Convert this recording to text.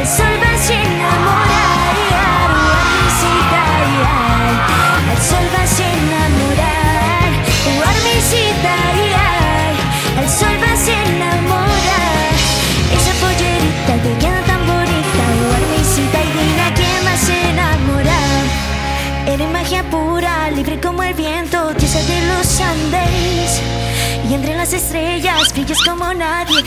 al sol vas a enamorar, Guarmisita, al sol vas a enamorar, Guarmisita, al sol vas a enamorar, esa pollerita te queda tan bonita, Guarmisita y dime quién vas a enamorar, eres magia pura, libre como el viento, tiesa de los Andes. Y entre las estrellas brillas como nadie.